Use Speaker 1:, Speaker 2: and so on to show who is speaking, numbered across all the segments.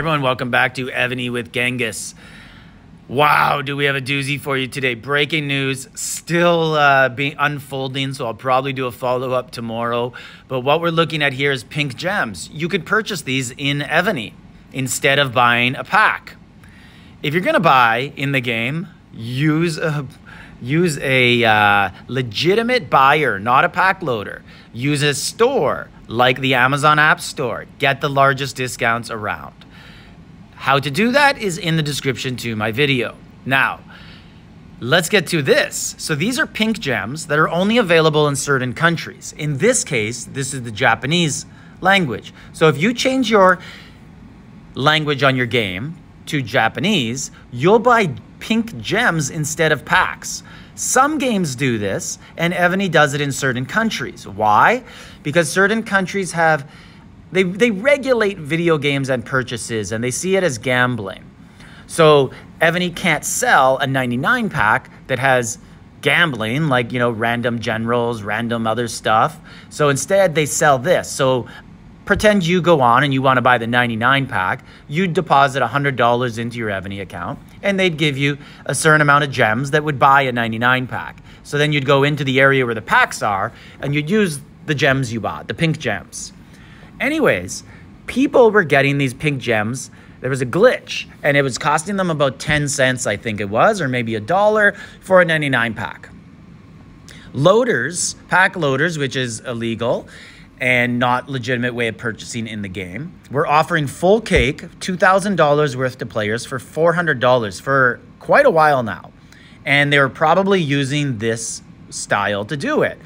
Speaker 1: everyone, welcome back to Evony with Genghis. Wow, do we have a doozy for you today? Breaking news, still uh, being unfolding, so I'll probably do a follow up tomorrow. But what we're looking at here is pink gems. You could purchase these in Evony instead of buying a pack. If you're gonna buy in the game, use a use a uh, legitimate buyer, not a pack loader. Use a store like the Amazon App Store. Get the largest discounts around. How to do that is in the description to my video. Now, let's get to this. So these are pink gems that are only available in certain countries. In this case, this is the Japanese language. So if you change your language on your game to Japanese, you'll buy pink gems instead of packs. Some games do this, and Evony does it in certain countries. Why? Because certain countries have they, they regulate video games and purchases and they see it as gambling. So Evony can't sell a 99 pack that has gambling, like, you know, random generals, random other stuff. So instead, they sell this. So pretend you go on and you want to buy the 99 pack, You'd deposit $100 into your Evony account, and they'd give you a certain amount of gems that would buy a 99 pack. So then you'd go into the area where the packs are, and you'd use the gems you bought, the pink gems. Anyways, people were getting these pink gems. There was a glitch, and it was costing them about 10 cents, I think it was, or maybe a dollar for a 99 pack. Loaders, pack loaders, which is illegal and not legitimate way of purchasing in the game, were offering full cake, $2,000 worth to players for $400 for quite a while now. And they were probably using this style to do it.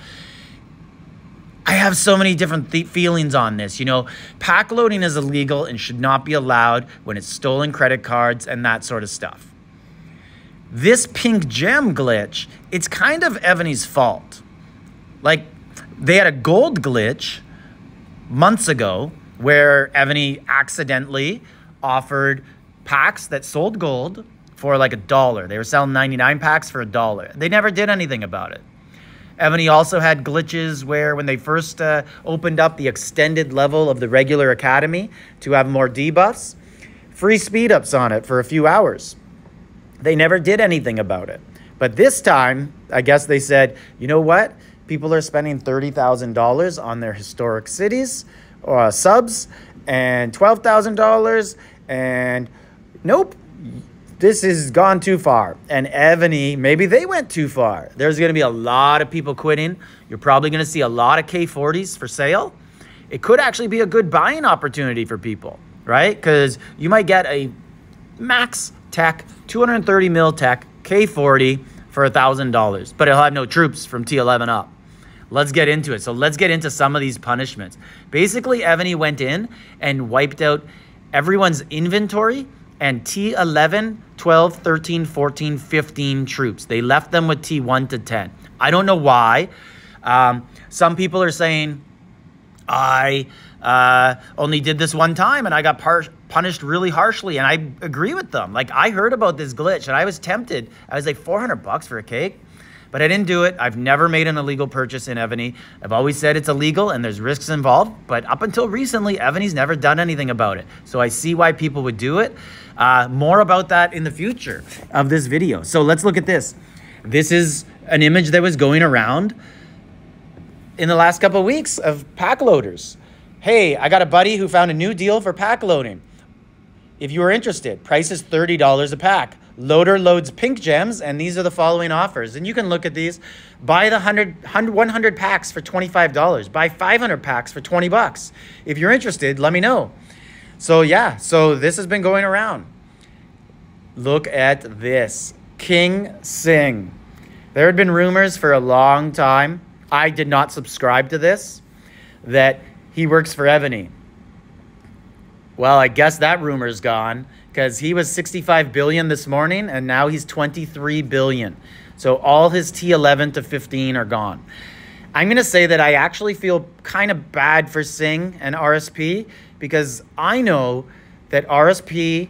Speaker 1: I have so many different th- feelings on this. You know, pack loading is illegal and should not be allowed when it's stolen credit cards and that sort of stuff. This pink gem glitch, it's kind of Evony's fault. Like, they had a gold glitch months ago where Evony accidentally offered packs that sold gold for like a dollar. They were selling 99 packs for a dollar. They never did anything about it. Evony also had glitches where when they first uh, opened up the extended level of the regular academy to have more debuffs, free speed ups on it for a few hours. They never did anything about it. But this time, I guess they said, you know what? People are spending $30,000 on their historic cities or uh, subs and $12,000 and nope, this has gone too far. And Evony, maybe they went too far. There's going to be a lot of people quitting. You're probably going to see a lot of K40s for sale. It could actually be a good buying opportunity for people, right? Because you might get a max tech, 230 mil tech K40 for $1,000, but it'll have no troops from T11 up. Let's get into it. So let's get into some of these punishments. Basically, Evony went in and wiped out everyone's inventory and T11, 12, 13, 14, 15 troops. They left them with T1 to 10. I don't know why. Um, some people are saying, I uh, only did this one time and I got punished really harshly. And I agree with them. Like, I heard about this glitch and I was tempted. I was like, 400 bucks for a cake? But I didn't do it. I've never made an illegal purchase in Evony. I've always said it's illegal and there's risks involved. But up until recently, Evony's never done anything about it. So I see why people would do it. Uh, more about that in the future of this video. So let's look at this. This is an image that was going around in the last couple of weeks of pack loaders. Hey, I got a buddy who found a new deal for pack loading. If you are interested, price is $30 a pack. Loader loads pink gems, and these are the following offers. And you can look at these. Buy the 100, 100 packs for $25. Buy 500 packs for 20 bucks. If you're interested, let me know. So yeah, so this has been going around. Look at this. King Sing. There had been rumors for a long time. I did not subscribe to this that he works for Evony. Well, I guess that rumor's gone because he was 65 billion this morning and now he's 23 billion. So all his T11 to 15 are gone. I'm going to say that I actually feel kind of bad for Sing and RSP because I know that RSP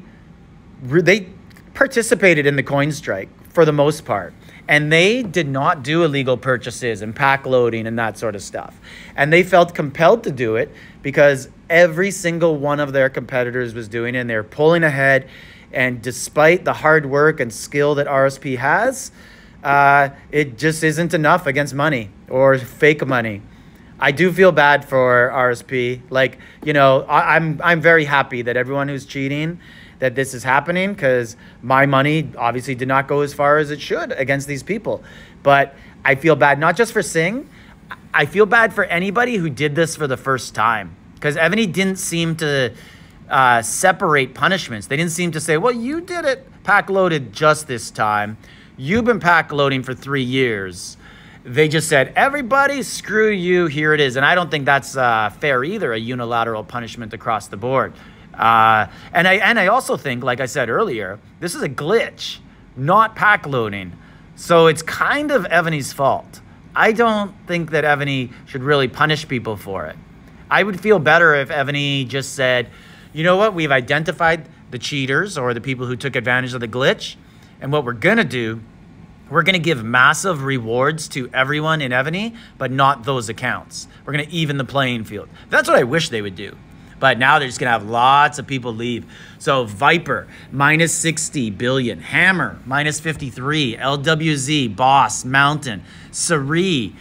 Speaker 1: they participated in the coin strike for the most part and they did not do illegal purchases and pack loading and that sort of stuff. And they felt compelled to do it because Every single one of their competitors was doing and they're pulling ahead. And despite the hard work and skill that RSP has, uh, it just isn't enough against money or fake money. I do feel bad for RSP. Like, you know, I, I'm I'm very happy that everyone who's cheating that this is happening because my money obviously did not go as far as it should against these people. But I feel bad not just for Singh, I feel bad for anybody who did this for the first time because Evony didn't seem to uh, separate punishments. They didn't seem to say, well, you did it pack loaded just this time. You've been pack loading for three years. They just said, everybody, screw you, here it is. And I don't think that's uh, fair either, a unilateral punishment across the board. Uh, and, I, and I also think, like I said earlier, this is a glitch, not pack loading. So it's kind of Evony's fault. I don't think that Evony should really punish people for it. I would feel better if Evony just said, you know what, we've identified the cheaters or the people who took advantage of the glitch. And what we're going to do, we're going to give massive rewards to everyone in Evony, but not those accounts. We're going to even the playing field. That's what I wish they would do. But now they're just going to have lots of people leave. So Viper, minus 60 billion. Hammer, minus 53. LWZ, Boss, Mountain, Sari.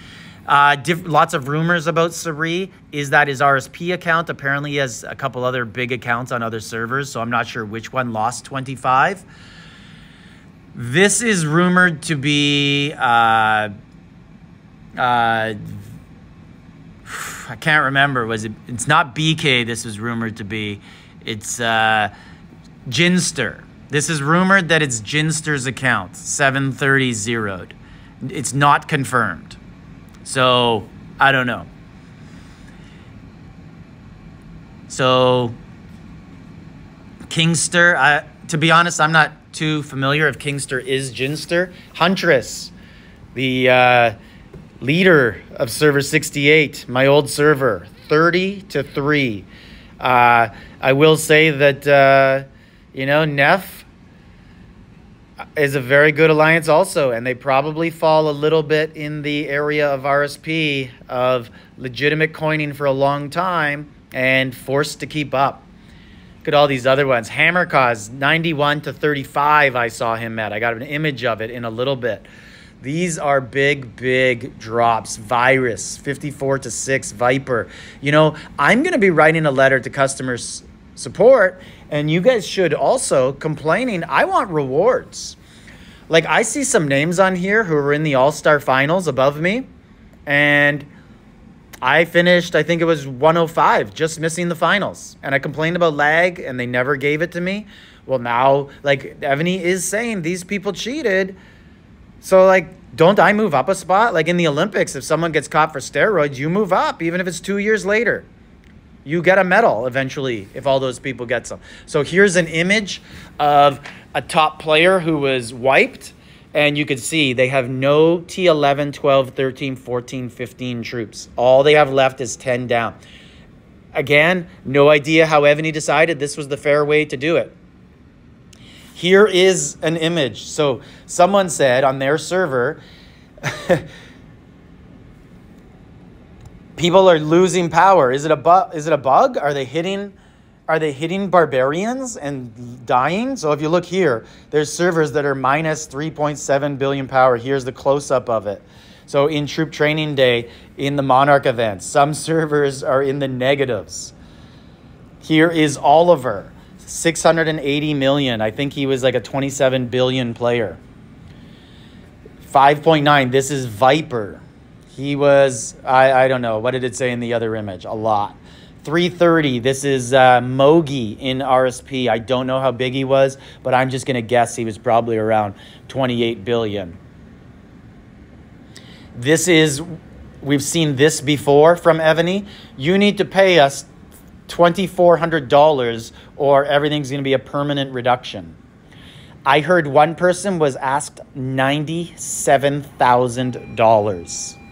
Speaker 1: Uh, lots of rumors about Sari. Is that his RSP account? Apparently, has a couple other big accounts on other servers, so I'm not sure which one lost 25. This is rumored to be uh, uh, I can't remember. Was it? It's not BK. This was rumored to be. It's uh, Ginster. This is rumored that it's Ginster's account. 730 zeroed. It's not confirmed. So I don't know. So Kingster. I, to be honest, I'm not too familiar if Kingster is Ginster. Huntress, the. Uh, leader of server 68, my old server, 30 to 3. Uh, I will say that, uh, you know, Neff is a very good alliance also, and they probably fall a little bit in the area of RSP of legitimate coining for a long time and forced to keep up. Look at all these other ones. Hammer Cause, 91 to 35, I saw him at. I got an image of it in a little bit. These are big, big drops. Virus, 54 to 6, Viper. You know, I'm going to be writing a letter to customers support, and you guys should also complaining. I want rewards. Like, I see some names on here who are in the All Star finals above me, and I finished, I think it was 105, just missing the finals. And I complained about lag, and they never gave it to me. Well, now, like, Evony is saying these people cheated so like, don't I move up a spot? Like in the Olympics, if someone gets caught for steroids, you move up, even if it's two years later. You get a medal eventually if all those people get some. So here's an image of a top player who was wiped. And you can see they have no T11, 12, 13, 14, 15 troops. All they have left is 10 down. Again, no idea how Evony decided this was the fair way to do it. Here is an image. So someone said on their server, people are losing power. Is it a bu- is it a bug? Are they hitting are they hitting barbarians and dying? So if you look here, there's servers that are minus 3.7 billion power. Here's the close up of it. So in troop training day in the Monarch event, some servers are in the negatives. Here is Oliver. 680 million. I think he was like a 27 billion player. 5.9. This is Viper. He was, I, I don't know, what did it say in the other image? A lot. 330. This is uh, Mogi in RSP. I don't know how big he was, but I'm just going to guess he was probably around 28 billion. This is, we've seen this before from Evony. You need to pay us $2,400 or everything's going to be a permanent reduction. I heard one person was asked $97,000.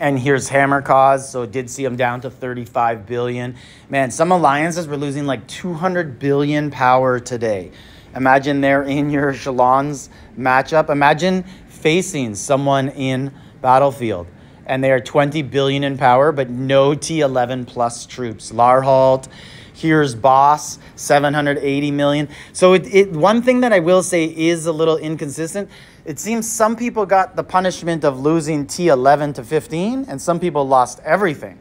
Speaker 1: And here's Hammer Cause, so it did see them down to 35 billion. Man, some alliances were losing like 200 billion power today. Imagine they're in your Shalons matchup. Imagine facing someone in Battlefield and they are 20 billion in power, but no T11 plus troops. Larhalt, here's Boss, 780 million. So it, it one thing that I will say is a little inconsistent. It seems some people got the punishment of losing T11 to 15, and some people lost everything.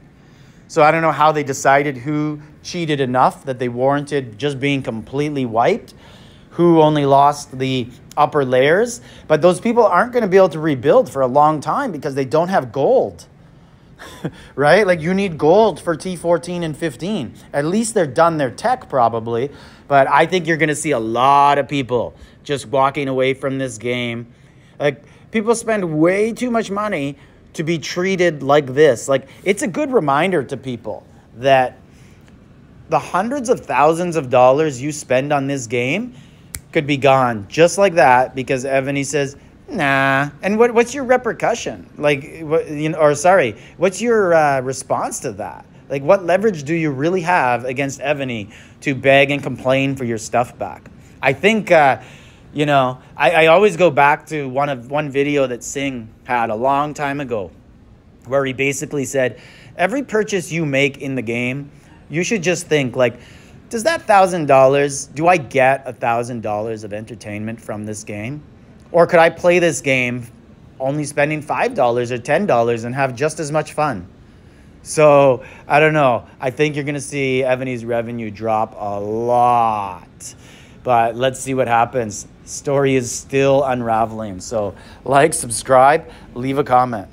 Speaker 1: So I don't know how they decided who cheated enough that they warranted just being completely wiped, who only lost the upper layers. But those people aren't going to be able to rebuild for a long time because they don't have gold. right? Like you need gold for T14 and 15. At least they're done their tech probably. But I think you're going to see a lot of people just walking away from this game. Like people spend way too much money to be treated like this. Like, it's a good reminder to people that the hundreds of thousands of dollars you spend on this game could be gone just like that because Evony says, nah. And what, what's your repercussion? Like, what, you know, or sorry, what's your uh, response to that? Like, what leverage do you really have against Evony to beg and complain for your stuff back? I think. Uh, you know, I, I always go back to one of one video that Singh had a long time ago, where he basically said, every purchase you make in the game, you should just think like, does that thousand dollars, do I get a thousand dollars of entertainment from this game? Or could I play this game only spending five dollars or ten dollars and have just as much fun? So I don't know. I think you're gonna see Evony's revenue drop a lot. But let's see what happens. Story is still unraveling. So, like, subscribe, leave a comment.